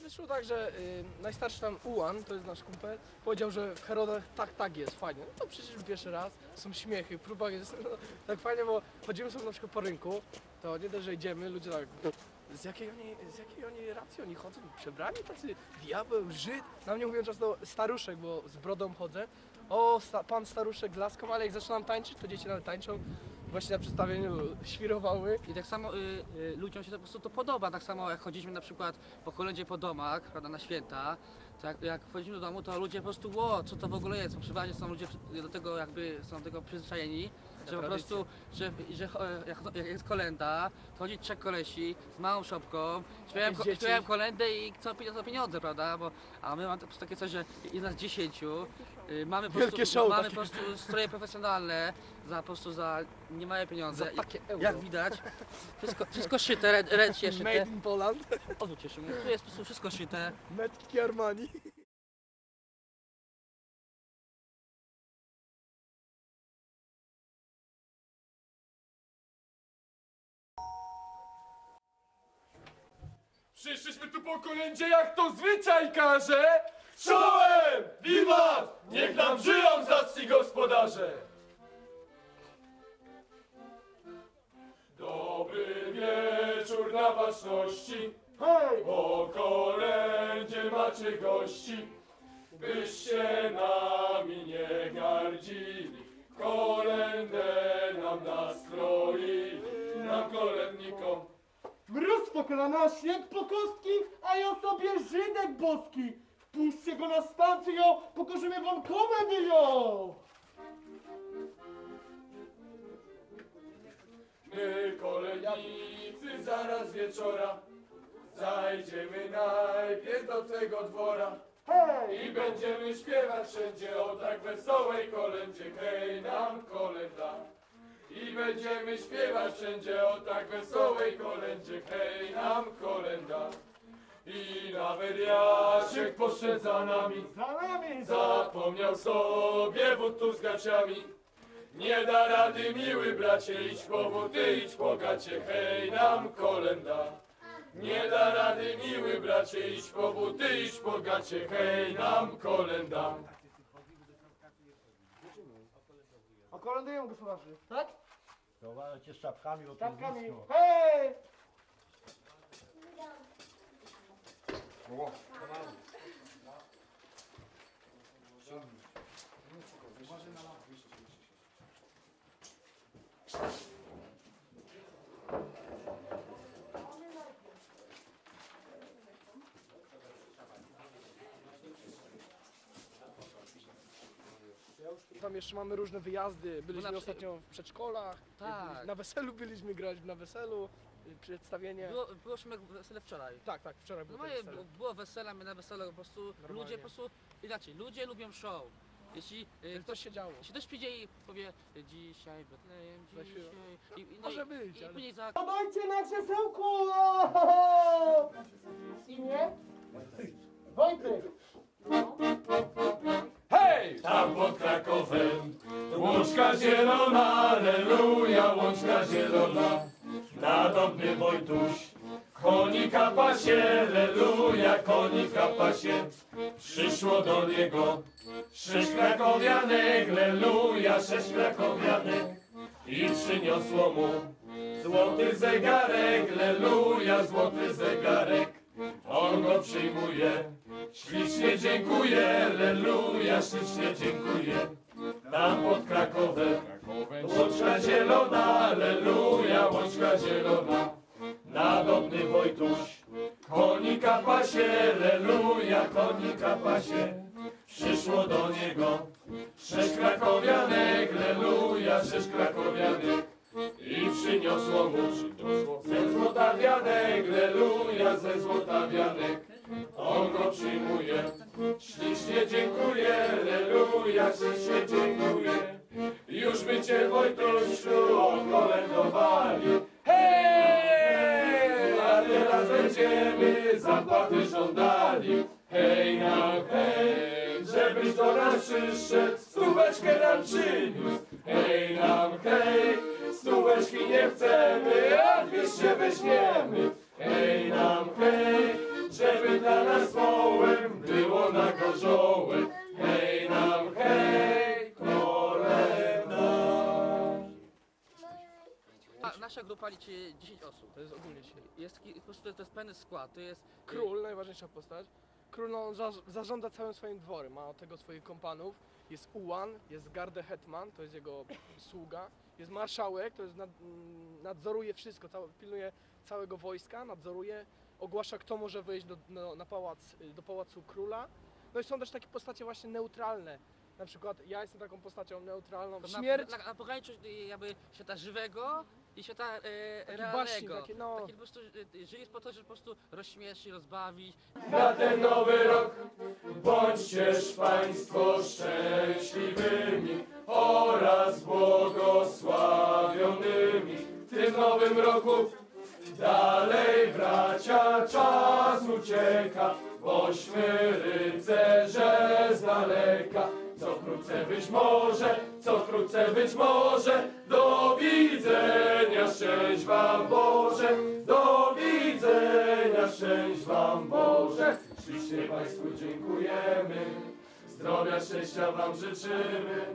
Wyszło tak, że y, najstarszy tam Ułan, to jest nasz kumpel, powiedział, że w Herodach tak, tak jest, fajnie. No to przecież pierwszy raz, są śmiechy, próba jest no, tak fajnie, bo chodzimy sobie na przykład po rynku, to nie dość, że idziemy, ludzie tak, z jakiej oni, z jakiej oni racji oni chodzą, przebrani tacy, diabeł, Żyd. Na mnie mówią często staruszek, bo z brodą chodzę. O, sta, pan staruszek laską, ale jak zaczynam tańczyć, to dzieci nawet tańczą. Właśnie na przedstawieniu świrowały. I tak samo y, y, ludziom się to po prostu to podoba, tak samo jak chodziliśmy na przykład po kolędzie po domach, prawda, na święta, to jak, jak wchodzimy do domu, to ludzie po prostu, ło, co to w ogóle jest, bo przeważnie są ludzie do tego jakby, są do tego przyzwyczajeni, że po prostu, że, że e, jak, jak jest kolenda, to chodzi trzech kolesi z małą szopką, śpiewają, ko, kolendę i chcą pieniądze, pieniądze, prawda, bo, a my mamy po prostu takie coś, że jest nas dziesięciu, y, mamy po prostu, show mamy takie. po prostu stroje profesjonalne, za po prostu za niemałe pieniądze. Za takie euro. jak widać, wszystko, wszystko szyte, rę- ręcznie Made szyte. in Poland, Odwróć się, tu jest po prostu wszystko szyte. metki Armani. Po kolędzie, jak to zwyczaj każe! Czołem! Wiwat! Niech nam żyją zacni gospodarze! Dobry wieczór na baczności, Hej! kolędzie macie gości, byście nami nie gardzili, kolędę nam nastroili, nam kolędnikom. Mróz po kolana, śnieg po kostki, a ja sobie Żydek boski. Puśćcie go na stację, pokorzymy wam komedią. My kolejnicy zaraz wieczora Zajdziemy najpierw do tego dwora Hej! I będziemy śpiewać wszędzie o tak wesołej kolędzie Hej nam kolenda I będziemy śpiewać wszędzie o tak wesołej kolędzie. Hej nam kolenda. I nawet Jasiek poszedł za nami. Za nami! Zapomniał sobie butów z gaciami. Nie da rady miły bracie, idź po buty, idź po gacie, hej nam kolenda. Nie da rady miły bracie, idź po buty, idź po gacie, hej nam kolenda. Okolędują gospodarzy, tak? Zobaczcie z czapkami, bo to Czapkami. blisko. Hej! Tam jeszcze mamy różne wyjazdy, byliśmy przy- ostatnio w przedszkolach, Tak. byliśmy na weselu byliśmy grać, na weselu, y, przedstawienie. Było, było Szymek wesele wczoraj. Tak, tak, wczoraj było Normalnie wesele. było, było wesele, my na wesele po prostu Normalnie. ludzie po prostu inaczej, ludzie lubią show. Jeśli y, Coś ktoś, się działo. jeśli ktoś przyjdzie i powie dzisiaj Betlejem, Zaśpiewa. dzisiaj i, i, no Może i, być, i ale- później za Podajcie na krzesełku! Ohoho! Imię? Wojtek. Tam pod Krakowem. Łączka zielona, aleluja, łączka zielona. Nadobny Wojtuś Konika pasie, aleluja, konika pasie Przyszło do niego Sześć krakowianek, aleluja, sześć krakowianek. I przyniosło mu Złoty zegarek, aleluja, złoty zegarek On go przyjmuje Ślicznie dziękuję, aleluja, ślicznie dziękuję. Tam pod Krakowem, łączka zielona, aleluja, łączka zielona. Nadobny Wojtuś, konika pasie, aleluja, konika pasie. Przyszło do niego. Sześć krakowianek, aleluja, sześć krakowianek. I przyniosło mu ze złotawianek, aleluja, ze złotawianek. On go przyjmuje, ślicznie dziękuję, aleluja, ślicznie dziękuję. Już by cię Wojtusiu okolędowali. Hej! A teraz będziemy zapłaty żądali. Hej nam, hej, żeby przyszedł, stóweczkę nam przyniósł. Hej nam, hej, stóweczki nie chcemy, a dwieście weźmiemy. Hej nam, hej, żeby dla nas wołem było na gorzołek. Hej nam, hej, kolenda. Nasza grupa liczy 10 osób. To jest ogólnie dzisiaj. Jest taki, po prostu to jest pełny skład. To jest Król, najważniejsza postać. Król no, za, zarządza całym swoim dworem, ma od tego swoich kompanów. Jest Ułan, jest Garde Hetman, to jest jego sługa. Jest marszałek, to jest nad, nadzoruje wszystko, całe, pilnuje całego wojska, nadzoruje, ogłasza kto może wejść do, no, na pałac, y, do pałacu króla. No i są też takie postacie właśnie neutralne. Na przykład ja jestem taką postacią neutralną. to Śmierć, na, na, na pograniczu y, jakby świata żywego i świata e, taki realnego. baśni, takie no... Taki po prostu y, żyje po to, żeby po prostu rozśmieszyć, rozbawić. Na ten nowy rok bądźcież Państwo szczęśliwymi oraz błogosławionymi. W tym nowym roku dalej bracia czas ucieka, bośmy rycerze z daleka. Wkrótce być może, co wkrótce być może, do widzenia, szczęść Wam Boże, do widzenia, szczęść Wam Boże. Ślicznie Państwu dziękujemy, zdrowia, szczęścia Wam życzymy,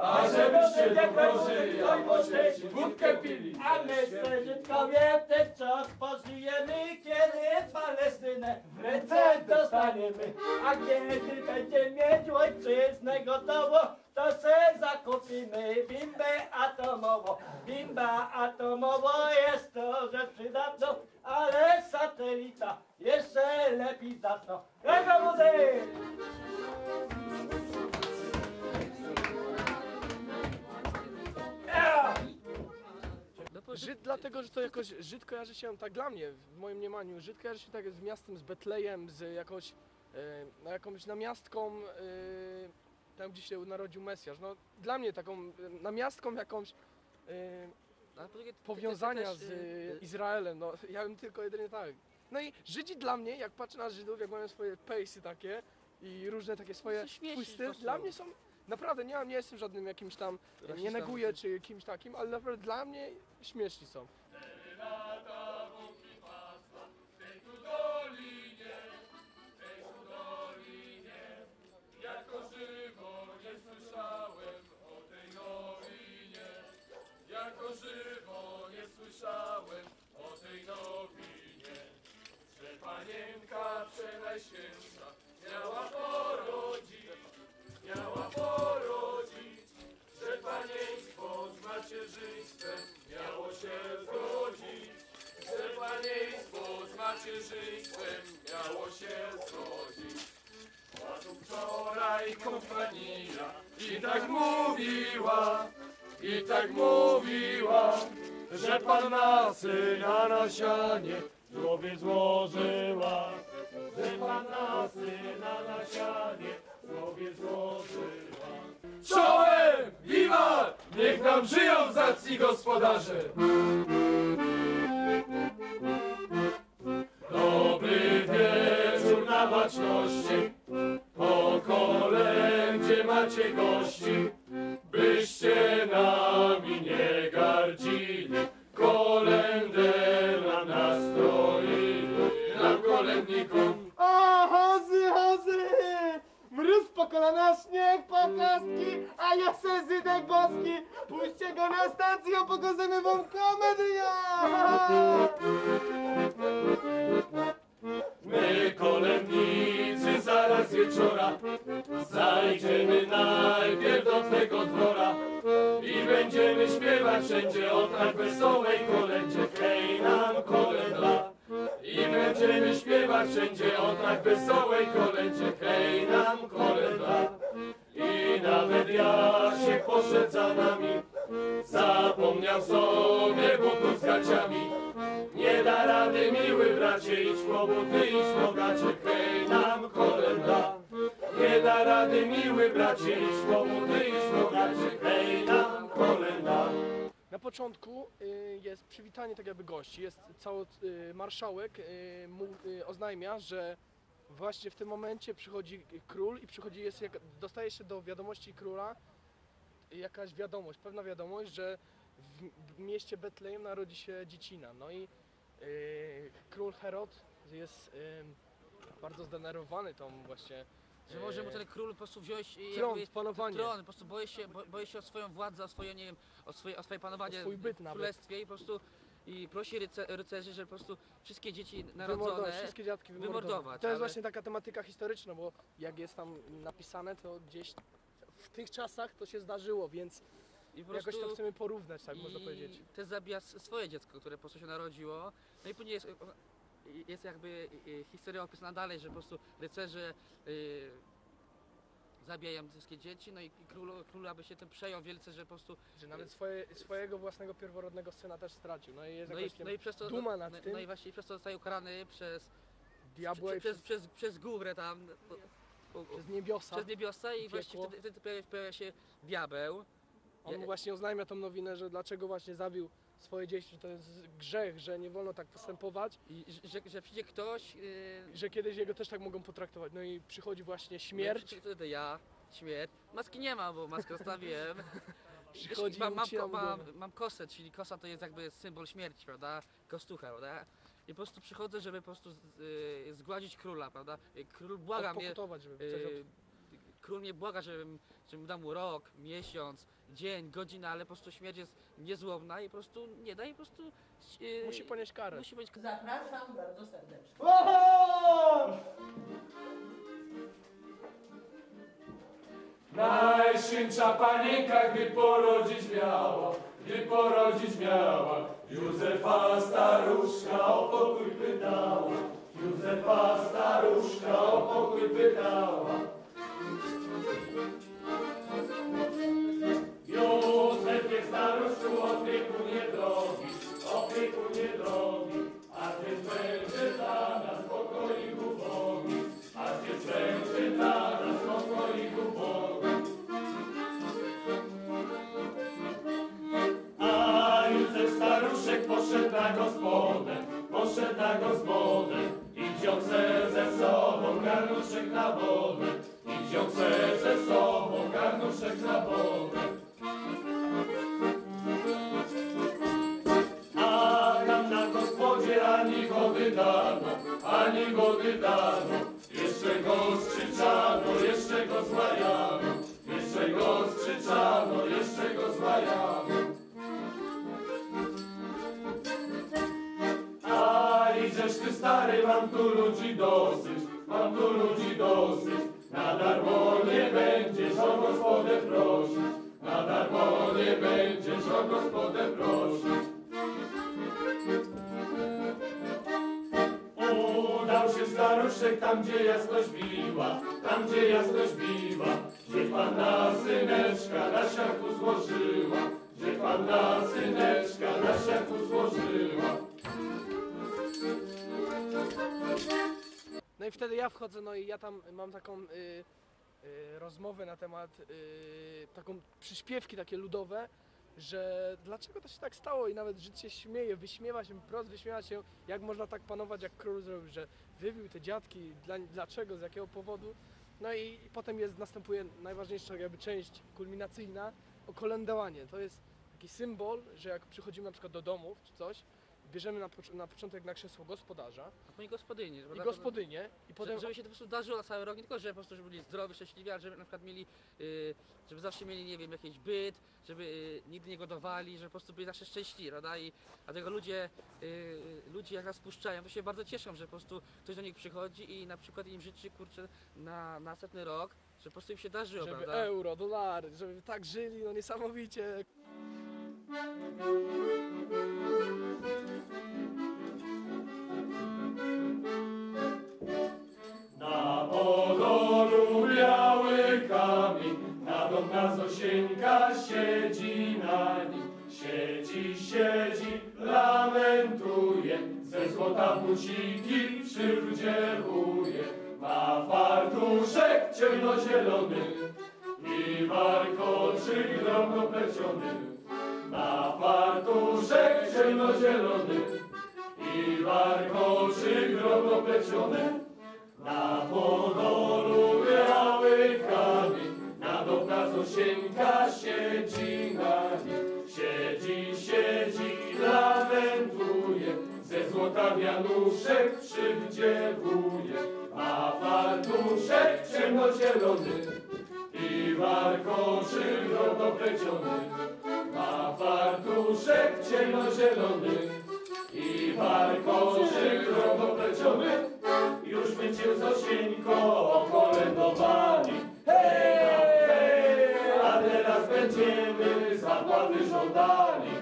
a żebyście długo żyli, a po śmierci wódkę pili. A my Żytkowie w ten czas pożyjemy, kiedy Palestynę w ręce dostaniemy. A kiedy będziemy mieć ojczyznę gotowo, to se zakupimy bimbę atomową. Bimba atomowo jest to rzecz przydatną, ale satelita jeszcze lepiej zacną. Tego muzyk! Żyd dlatego, że to jakoś Żyd kojarzy się tak dla mnie, w moim mniemaniu, Żyd kojarzy się tak z miastem, z Betlejem, z jakąś, e, no, jakąś namiastką, e, tam gdzie się narodził Mesjasz. No, dla mnie taką namiastką jakąś ale po drugie, ty- ty- ty powiązania też, z y, y, Izraelem, no ja bym tylko jedynie tak. No i Żydzi dla mnie, jak patrzę na Żydów, jak mają swoje pejsy takie i różne takie swoje po styl, prostu. dla mnie są, naprawdę nie, nie jestem żadnym jakimś tam, nie neguję czy- czy kimś takim, ale naprawdę dla mnie śmieszni są. Panienka przenajświętsza miała porodzić, miała porodzić. Że panieństwo z macierzyństwem miało się zgodzić. Że panieństwo z macierzyństwem miało się zgodzić. A tu wczoraj kompania i tak mówiła, i tak mówiła, że panna syna na sianie sobie złożyła, że panna syna na sianie sobie złożyła. Czołem! Wiwat! Niech nam żyją zacni gospodarze! Boski. Puśćcie go na stację, pokażemy wam komedię! My kolędnicy zaraz wieczora Zajdziemy najpierw do twego dwora I będziemy śpiewać wszędzie o tak wesołej kolędzie Hej nam kolęda I będziemy śpiewać wszędzie o tak wesołej kolędzie Hej nam kolęda Nie da rady miły bracie, idź po buty, idź po gacie Hej nam kolenda Nie da rady miły bracie, idź po buty, idź po gacie Hej nam kolenda Na początku y, jest przywitanie tak jakby gości, jest cały y, marszałek y, mu, oznajmia, że właśnie w tym momencie przychodzi król i przychodzi, jest dostaje się do wiadomości króla jakaś wiadomość, pewna wiadomość, że w, mieście Betlejem narodzi się dziecina. No i yy, król Herod jest yy, bardzo zdenerwowany tą właśnie Że może mu yy, ten król po prostu wziąć i tron, jakby, panowanie. tron, po prostu boję się, bo, boję się o swoją władzę, o swoje, nie wiem, o swoje, o swoje panowanie O swój byt w królestwie i po prostu i prosi ryce, rycerzy, że po prostu wszystkie dzieci Wymordować, narodzone wszystkie dziadki wymordować. wymordować, To jest ale- właśnie taka tematyka historyczna, bo jak jest tam napisane, to gdzieś w tych czasach to się zdarzyło, więc i po jakoś to prostu chcemy porównać, tak i można powiedzieć. też zabija s- swoje dziecko, które po prostu się narodziło. No i później jest, jest jakby y, historia opisana dalej, że po prostu rycerze y, zabijają te wszystkie dzieci, no i król, król aby się tym przejął wielce, że po prostu Że nawet swoje, swojego własnego pierworodnego syna też stracił. No i jest no i, no i przez to duma no, nad no, tym. no i właśnie przez to zostaje ukarany przez diabła i przez, przez, przez, przez górę tam o- o- przez niebiosa. przez niebiosa i piekło. właśnie wtedy, wtedy pojawia- pojawia się diabeł. On właśnie oznajmia tą nowinę, że dlaczego właśnie zabił swoje dzieci, że to jest grzech, że nie wolno tak postępować, I że, że, przyjdzie ktoś, yy, że kiedyś jego też tak mogą potraktować. No i przychodzi właśnie śmierć, No, wtedy ja, śmierć. Maski nie ma, bo maskę zostawiłem. przychodzi mam, mam, mam, mam kosę, czyli kosa to jest jakby symbol śmierci, prawda? Kostucha, prawda? I po prostu przychodzę, żeby po prostu z- yy, zgładzić króla, prawda? Yy, Król błaga mnie, żeby yy, król mnie błaga, żebym, żebym dał mu rok, miesiąc, dzień, godzinę, ale po prostu śmierć jest niezłomna i po prostu nie da i po prostu... Yy, Musi ponieść karę. Musi być Zapraszam bardzo serdecznie. Oho! Najświętsza panienka, gdy porodzić miała, gdy porodzić miała, Józefa staruszka o pokój pytała, Józefa staruszka o pokój pytała. Poszedł na gospodę i ze sobą garnuszek na wodę, i ze sobą garnuszek na wodę. A tam na gospodzie ani wody dano, ani wody dano, jeszcze go skrzyczano, jeszcze go złajano, jeszcze go skrzyczano, jeszcze go złajano. Stary, mam tu ludzi dosyć, mam tu ludzi dosyć. Na darmo nie będziesz o gospodę prosić, na darmo nie będziesz o gospodę prosić. Udał się staruszek tam, gdzie jasność biła, tam, gdzie jasność biła, gdzie panna syneczka na siaku złożyła, wchodzę, no i ja tam mam taką y, y, rozmowę na temat, y, taką przyśpiewki takie ludowe, że dlaczego to się tak stało i nawet Żyd się śmieje, wyśmiewa się, wprost wyśmiewa się, jak można tak panować, jak król zrobił, że wybił te dziadki, dla, dlaczego, z jakiego powodu. No i, i potem jest, następuje najważniejsza jakby część kulminacyjna, okolędowanie. To jest taki symbol, że jak przychodzimy na przykład do domów czy coś, bierzemy na, pocz- na początek na krzesło gospodarza a później gospodyni. i prawda? gospodynię i potem Żeby, żeby się to po prostu darzyło na cały rok, nie tylko, żeby po prostu żeby byli zdrowi, szczęśliwi, ale żeby na przykład mieli, y, żeby zawsze mieli, nie wiem, jakiś byt, żeby y, nigdy nie godowali, żeby po prostu byli zawsze szczęśliwi, prawda? I dlatego ludzie, y, ludzie jak nas spuszczają, to się bardzo cieszą, że po prostu ktoś do nich przychodzi i na przykład im życzy, kurczę, na na następny rok, że po prostu im się darzyło, żeby prawda? euro, dolary, żeby tak żyli, no niesamowicie. Na podolu biały kamień, na dom na Zosieńka siedzi na nim. Siedzi, siedzi, lamentuje, ze złota buciki przywdziechuje. Ma fartuszek ciemnozielony okna Zosieńka siedzi na nim. Siedzi, siedzi, lamentuje, ze złota wianuszek przywdziewuje. Ma fartuszek ciemnozielony i warkoczy drogopleciony. Ma fartuszek ciemnozielony i warkoczy drogopleciony. Już będzie Zosieńko okolędowali. Hej, zapłaty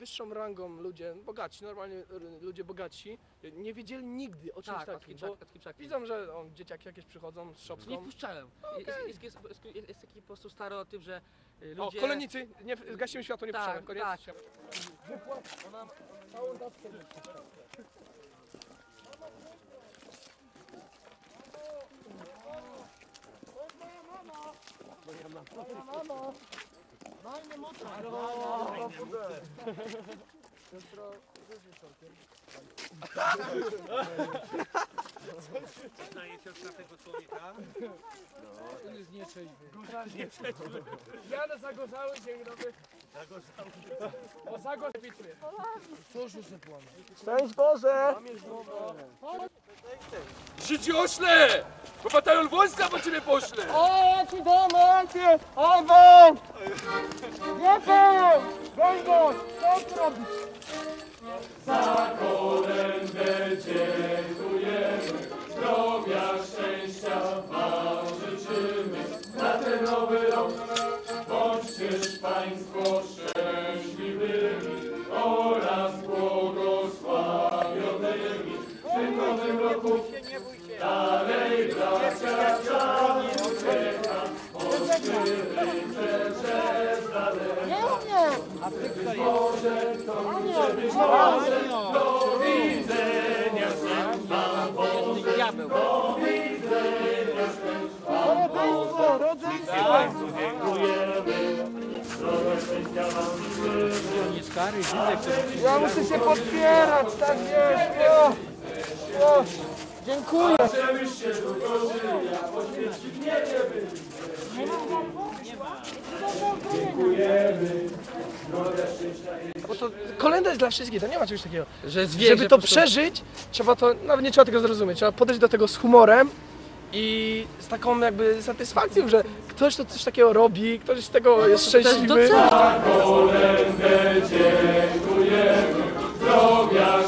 wyższą rangą ludzie, bogaci, normalnie y, ludzie bogaci, y, nie wiedzieli nigdy o czymś Tak, takim, tak, takim czakiem. widzą, że on, dzieciaki jakieś przychodzą z Nie szopką. wpuszczałem. Jest, jest, jest, jest, jest taki po prostu stereotyp, że y, O, ludzie... kolenicy, nie, gasimy światło, nie Tak, puszczamy, koniec. tak. Ona całą dawkę Jadę zagorzały, dzień dobry. O, zagorzały bitwy. Cóż już nie płonę. Szczęść Boże! Życie ośle! Bo batalion wojska po ciebie pośle! O, ci domacie! Nie wiem! Wejdą! Co ty robisz? Za kolędę dziękujemy, zdrowia, szczęścia wam życzymy. Na ten nowy rok bądźcież państwo roku dalej bracia czas ucieka, ostrzy rycerze z daleka. Nie! Może to być może do widzenia się Wam Boże, do widzenia Rodzeństwo! Rodzeństwo! Państwu dziękujemy, szczęścia. Ja muszę się podpierać, tak wiesz! Dziękuję! Żebyście długo żyli, a w niebie byli. Dziękujemy, zdrowia, szczęścia i Bo to kolenda jest dla wszystkich, to nie ma czegoś takiego. Że zwie, Żeby że to po prostu- przeżyć, trzeba to, nawet nie trzeba tego zrozumieć, trzeba podejść do tego z humorem i z taką jakby satysfakcją, że ktoś to coś takiego robi, ktoś z tego jest szczęśliwy. docenić. kolędę dziękujemy, zdrowia,